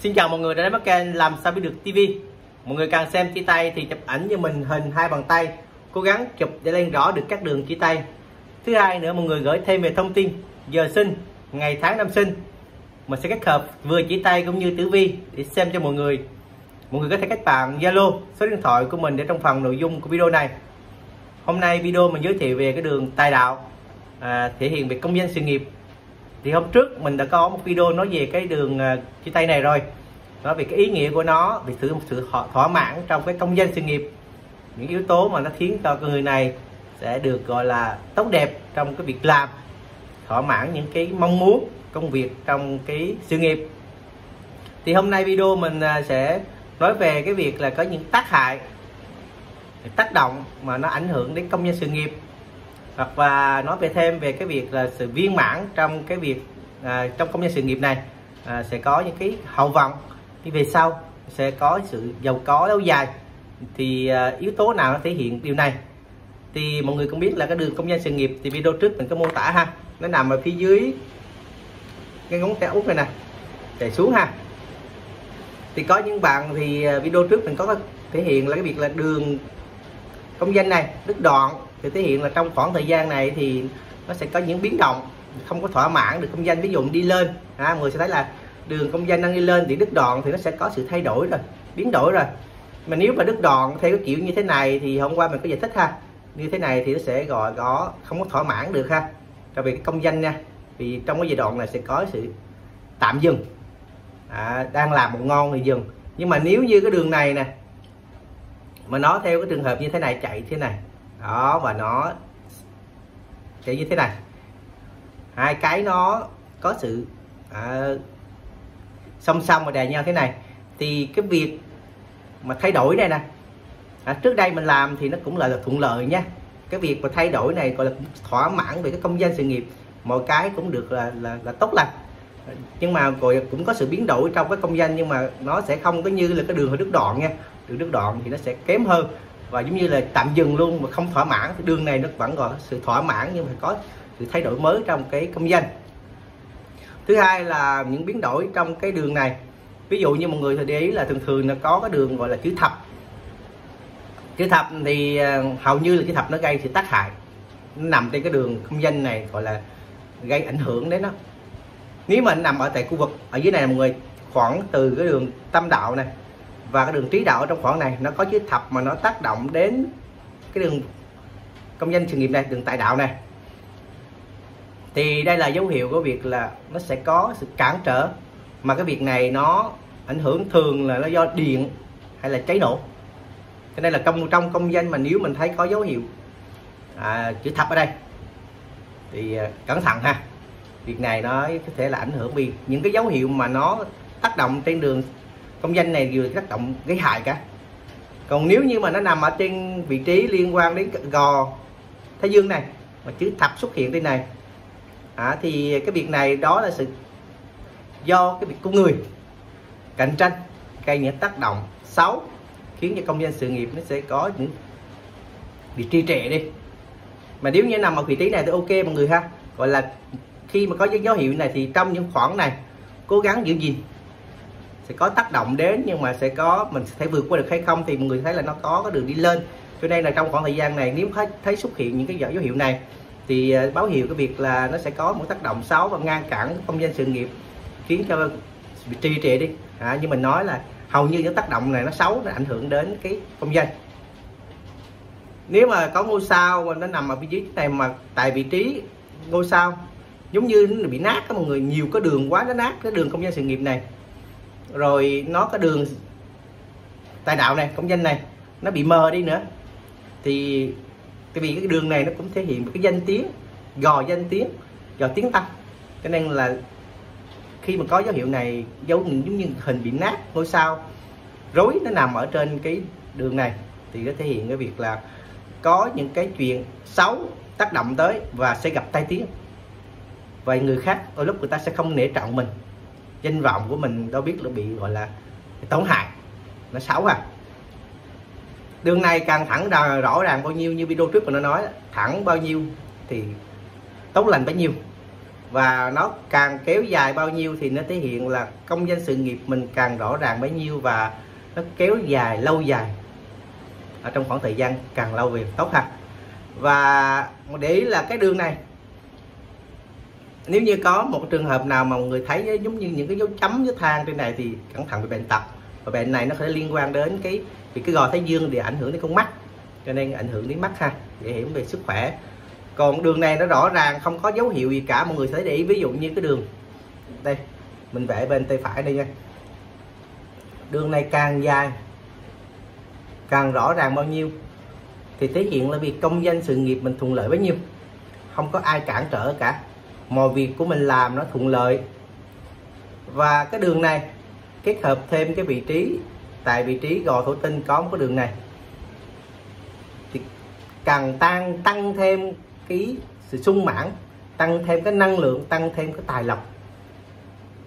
Xin chào mọi người đã đến với kênh làm sao biết được TV Mọi người càng xem chỉ tay thì chụp ảnh cho mình hình hai bàn tay Cố gắng chụp để lên rõ được các đường chỉ tay. Thứ hai nữa mọi người gửi thêm về thông tin. Giờ sinh, ngày tháng năm sinh. Mình sẽ kết hợp vừa chỉ tay cũng như tử vi để xem cho mọi người. Mọi người có thể kết bạn Zalo số điện thoại của mình để trong phần nội dung của video này. Hôm nay video mình giới thiệu về cái đường tài đạo à, Thể hiện về công danh sự nghiệp thì hôm trước mình đã có một video nói về cái đường à, chia tay này rồi. Nói về cái ý nghĩa của nó, về sự sự thỏa mãn trong cái công danh sự nghiệp. Những yếu tố mà nó khiến cho người này sẽ được, gọi là, tốt đẹp trong cái việc làm, thỏa mãn những cái mong muốn, công việc trong cái sự nghiệp. Thì hôm nay video mình à, sẽ nói về cái việc là có những tác hại, tác động mà nó ảnh hưởng đến công nhân sự nghiệp hoặc và nói về thêm về cái việc là sự viên mãn trong cái việc à, trong công nhân sự nghiệp này à, sẽ có những cái hậu vọng. Đi về sau sẽ có sự giàu có lâu dài. Thì à, yếu tố nào nó thể hiện điều này? Thì mọi người cũng biết là cái đường công nhân sự nghiệp thì video trước mình có mô tả ha. Nó nằm ở phía dưới cái ngón tay út này nè. Chạy xuống ha. Thì có những bạn thì à, video trước mình có thể hiện là cái việc là đường công danh này đứt đoạn thì thể hiện là trong khoảng thời gian này thì nó sẽ có những biến động không có thỏa mãn được công danh. Ví dụ đi lên à, người sẽ thấy là đường công danh đang đi lên thì đứt đoạn thì nó sẽ có sự thay đổi rồi biến đổi rồi. Mà nếu mà đứt đoạn theo cái kiểu như thế này thì hôm qua mình có giải thích ha như thế này thì nó sẽ gọi có không có thỏa mãn được ha. Đặc biệt công danh nha vì trong cái giai đoạn này sẽ có sự tạm dừng. À, đang làm một ngon thì dừng. Nhưng mà nếu như cái đường này nè mà nó theo cái trường hợp như thế này chạy thế này đó và nó sẽ như thế này. Hai cái nó có sự à, song song và đè nhau thế này. Thì cái việc mà thay đổi này nè à, trước đây mình làm thì nó cũng là, là thuận lợi nha. Cái việc mà thay đổi này gọi là thỏa mãn về cái công danh sự nghiệp. Mọi cái cũng được là là, là tốt lành. Nhưng mà rồi cũng có sự biến đổi trong cái công danh nhưng mà nó sẽ không có như là cái đường hơi đứt đoạn nha. Đường đứt đoạn thì nó sẽ kém hơn và giống như là tạm dừng luôn mà không thỏa mãn đường này nó vẫn còn sự thỏa mãn nhưng mà có sự thay đổi mới trong cái công danh. Thứ hai là những biến đổi trong cái đường này. Ví dụ như mọi người thì để ý là thường thường nó có cái đường gọi là chữ thập. Chữ thập thì à, hầu như là chữ thập nó gây sự tác hại. Nó nằm trên cái đường công danh này gọi là gây ảnh hưởng đến nó. Nếu mà nằm ở tại khu vực, ở dưới này mọi người, khoảng từ cái đường tâm đạo này và cái đường trí đạo ở trong khoảng này nó có chữ thập mà nó tác động đến cái đường công danh sự nghiệp này đường tại đạo này. Thì đây là dấu hiệu của việc là nó sẽ có sự cản trở mà cái việc này nó ảnh hưởng thường là nó do điện hay là cháy nổ. Cho nên là trong trong công danh mà nếu mình thấy có dấu hiệu à, chữ thập ở đây thì à, cẩn thận ha. Việc này nó có thể là ảnh hưởng vì những cái dấu hiệu mà nó tác động trên đường công danh này vừa tác động gây hại cả. Còn nếu như mà nó nằm ở trên vị trí liên quan đến gò thái dương này mà chữ thập xuất hiện trên này à, thì cái việc này đó là sự do cái việc của người cạnh tranh gây những tác động xấu khiến cho công dân sự nghiệp nó sẽ có những bị trì trệ đi. Mà nếu như nằm ở vị trí này thì ok mọi người ha. Gọi là khi mà có những dấu hiệu này thì trong những khoảng này cố gắng giữ gìn sẽ có tác động đến nhưng mà sẽ có mình sẽ vượt qua được hay không thì mọi người thấy là nó có cái đường đi lên. Cho nên là trong khoảng thời gian này nếu thấy, thấy xuất hiện những cái dấu hiệu này thì ờ, báo hiệu cái việc là nó sẽ có một tác động xấu và ngăn cản công gian sự nghiệp khiến cho bị trì trệ đi. À, như mình nói là hầu như những tác động này nó xấu nó ảnh hưởng đến cái công gian. Nếu mà có ngôi sao mà nó nằm ở vị trí này mà tại vị trí ngôi sao giống như nó bị nát các mọi người nhiều cái đường quá nó nát cái đường công gian sự nghiệp này rồi nó có đường tài đạo này, công danh này, nó bị mờ đi nữa. Thì, tại vì cái đường này nó cũng thể hiện cái danh tiếng, gò danh tiếng, gò tiếng tăng cho nên là khi mà có dấu hiệu này, dấu giống như hình bị nát, ngôi sao, rối nó nằm ở trên cái đường này, thì nó thể hiện cái việc là có những cái chuyện xấu tác động tới và sẽ gặp tai tiếng. Và người khác ở lúc người ta sẽ không nể trọng mình danh vọng của mình đâu biết là bị gọi là tổn hại. Nó xấu à. Đường này càng thẳng đà, rõ ràng bao nhiêu như video trước mà nó nói thẳng bao nhiêu thì tốt lành bấy nhiêu. Và nó càng kéo dài bao nhiêu thì nó thể hiện là công danh sự nghiệp mình càng rõ ràng bấy nhiêu và nó kéo dài lâu dài. Ở trong khoảng thời gian càng lâu về tốt ha. Và để ý là cái đường này nếu như có một trường hợp nào mà người thấy giống như những cái dấu chấm với thang trên này thì cẩn thận bị bệnh tật. Và bệnh này nó sẽ liên quan đến cái, vì cái gò thái dương thì ảnh hưởng đến con mắt, cho nên ảnh hưởng đến mắt ha, để hiểu về sức khỏe. Còn đường này nó rõ ràng, không có dấu hiệu gì cả, mọi người sẽ để ý. Ví dụ như cái đường đây, mình vẽ bên tay phải đây nha. Đường này càng dài, càng rõ ràng bao nhiêu, thì thể hiện là việc công danh sự nghiệp mình thuận lợi bấy nhiêu. Không có ai cản trở cả mọi việc của mình làm nó thuận lợi. Và cái đường này, kết hợp thêm cái vị trí, tại vị trí gò thổ tinh có một cái đường này. Thì càng tăng tăng thêm cái sự sung mãn, tăng thêm cái năng lượng, tăng thêm cái tài lộc.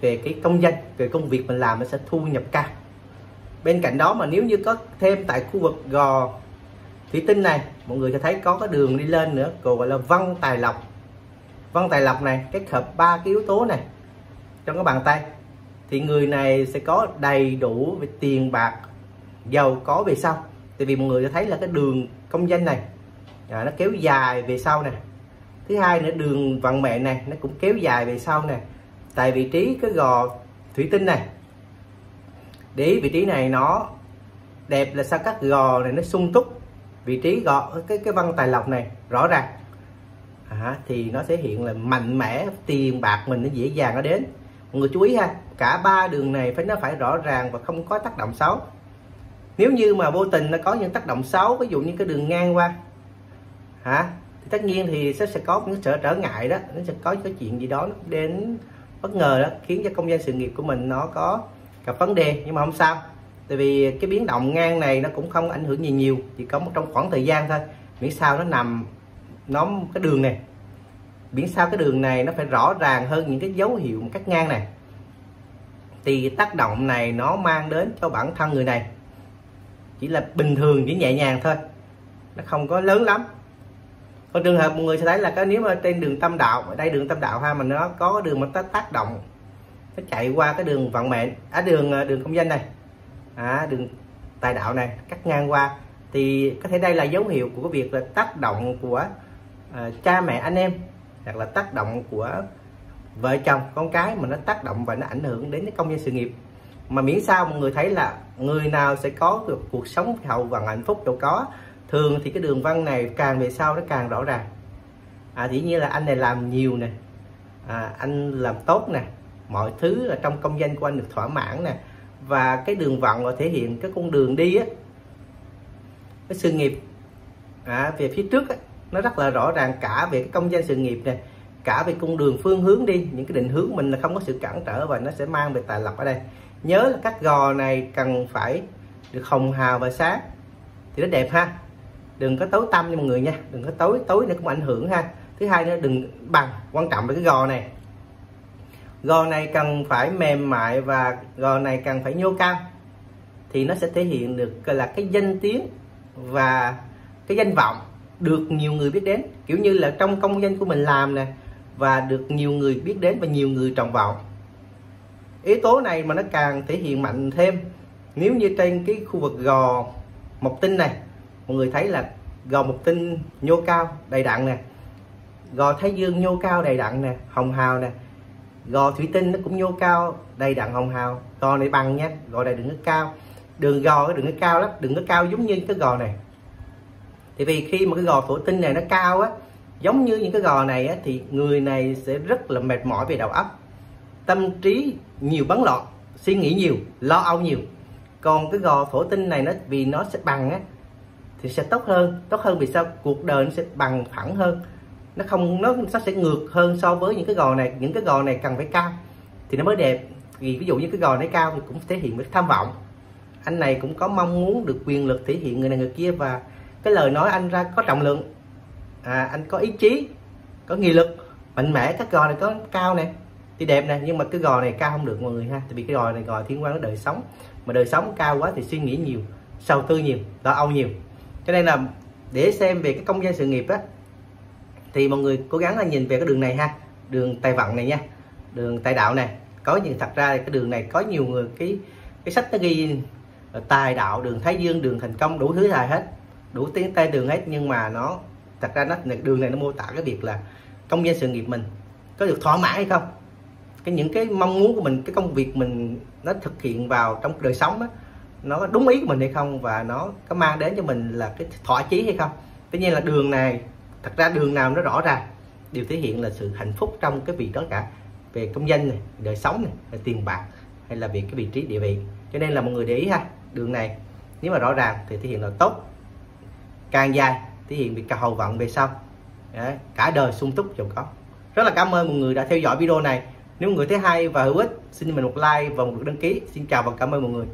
Về cái công danh, về công việc mình làm nó sẽ thu nhập cao. Bên cạnh đó mà nếu như có thêm tại khu vực gò thủy tinh này, mọi người sẽ thấy có cái đường đi lên nữa gọi là văn, tài lộc văn tài lộc này kết hợp ba cái yếu tố này trong cái bàn tay. Thì người này sẽ có đầy đủ về tiền bạc giàu có về sau. Tại vì mọi người đã thấy là cái đường công danh này à, nó kéo dài về sau nè. Thứ hai nữa đường vận mệnh này nó cũng kéo dài về sau nè. Tại vị trí cái gò thủy tinh này để vị trí này nó đẹp là sao các gò này nó sung túc. Vị trí gò cái cái văn tài lộc này rõ ràng à, thì nó sẽ hiện là mạnh mẽ tiền bạc mình nó dễ dàng nó đến. Mọi người chú ý ha cả ba đường này phải nó phải rõ ràng và không có tác động xấu. Nếu như mà vô tình nó có những tác động xấu ví dụ như cái đường ngang qua hả thì tất nhiên thì sẽ sẽ có những trở trở ngại đó nó sẽ có cái chuyện gì đó nó đến bất ngờ đó khiến cho công danh sự nghiệp của mình nó có gặp vấn đề nhưng mà không sao. Tại vì cái biến động ngang này nó cũng không ảnh hưởng gì nhiều chỉ có một trong khoảng thời gian thôi. Miễn sao nó nằm nó cái đường này. Biển sao cái đường này nó phải rõ ràng hơn những cái dấu hiệu cắt ngang này. Thì tác động này nó mang đến cho bản thân người này. Chỉ là bình thường chỉ nhẹ nhàng thôi. Nó không có lớn lắm. Còn trường hợp một người sẽ thấy là cái nếu mà trên đường tâm đạo ở đây đường tâm đạo ha mà nó có cái đường mà nó tác động nó chạy qua cái đường vận mệnh á à, đường à, đường công danh này à, đường tài đạo này cắt ngang qua thì có thể đây là dấu hiệu của cái việc là tác động của À, cha mẹ anh em hoặc là tác động của vợ chồng con cái mà nó tác động và nó ảnh hưởng đến cái công danh sự nghiệp. Mà miễn sao mọi người thấy là người nào sẽ có được cuộc sống hậu và hạnh phúc đâu có thường thì cái đường văn này càng về sau nó càng rõ ràng. À dĩ nhiên là anh này làm nhiều nè à, anh làm tốt nè mọi thứ là trong công danh của anh được thỏa mãn nè và cái đường vận là thể hiện cái con đường đi á cái sự nghiệp à, về phía trước á, nó rất là rõ ràng cả về cái công danh sự nghiệp này cả về con đường phương hướng đi, những cái định hướng mình là không có sự cản trở và nó sẽ mang về tài lộc ở đây. Nhớ là các gò này cần phải được hồng hào và sáng thì nó đẹp ha. Đừng có tối tâm nha mọi người nha, đừng có tối tối nó cũng ảnh hưởng ha. Thứ hai nữa, đừng bằng, quan trọng là cái gò này. Gò này cần phải mềm mại và gò này cần phải nhô cao thì nó sẽ thể hiện được là cái danh tiếng và cái danh vọng được nhiều người biết đến. Kiểu như là trong công danh của mình làm nè, và được nhiều người biết đến và nhiều người trọng vọng yếu tố này mà nó càng thể hiện mạnh thêm, nếu như trên cái khu vực gò mộc tinh này, mọi người thấy là gò mộc tinh nhô cao, đầy đặn nè. Gò thái dương nhô cao, đầy đặn nè. Hồng hào nè. Gò thủy tinh nó cũng nhô cao, đầy đặn hồng hào. Gò này bằng nha, gò này đừng có cao. Đường gò cái đừng có cao lắm, đừng có cao giống như cái gò này thì vì khi mà cái gò thổ tinh này nó cao á giống như những cái gò này á, thì người này sẽ rất là mệt mỏi về đầu óc. Tâm trí nhiều bấn loạn suy nghĩ nhiều lo âu nhiều. Còn cái gò thổ tinh này nó vì nó sẽ bằng á thì sẽ tốt hơn. Tốt hơn vì sao? Cuộc đời nó sẽ bằng phẳng hơn. Nó không nó nó sẽ ngược hơn so với những cái gò này. Những cái gò này cần phải cao thì nó mới đẹp. Vì ví dụ như cái gò này cao thì cũng thể hiện với tham vọng. Anh này cũng có mong muốn được quyền lực thể hiện người này người kia và cái lời nói anh ra có trọng lượng. À, anh có ý chí có nghị lực mạnh mẽ. Các gò này có cao nè thì đẹp nè. Nhưng mà cái gò này cao không được mọi người ha. Tại vì cái gò này gò thiên quan nó đời sống. Mà đời sống cao quá thì suy nghĩ nhiều sầu tư nhiều lo âu nhiều. Cho nên là để xem về cái công danh sự nghiệp á thì mọi người cố gắng là nhìn về cái đường này ha. Đường tài vận này nha đường tài đạo này. Có những thật ra cái đường này có nhiều người cái cái sách nó ghi tài đạo đường thái dương đường thành công đủ thứ dài hết đủ tiếng tay đường hết nhưng mà nó thật ra nó đường này nó mô tả cái việc là công danh sự nghiệp mình có được thỏa mãn hay không? Cái những cái mong muốn của mình cái công việc mình nó thực hiện vào trong đời sống đó, nó đúng ý của mình hay không? Và nó có mang đến cho mình là cái thỏa chí hay không? Tất nhiên là đường này thật ra đường nào nó rõ ràng đều thể hiện là sự hạnh phúc trong cái việc đó cả. Về công danh này đời sống này về tiền bạc hay là việc cái vị trí địa vị. Cho nên là mọi người để ý ha đường này nếu mà rõ ràng thì thể hiện là tốt càng dài thể hiện bị cầu vận về sau. Đấy, cả đời sung túc giàu có. Rất là cảm ơn mọi người đã theo dõi video này. Nếu mọi người thấy hay và hữu ích xin mình một like và một đăng ký. Xin chào và cảm ơn mọi người.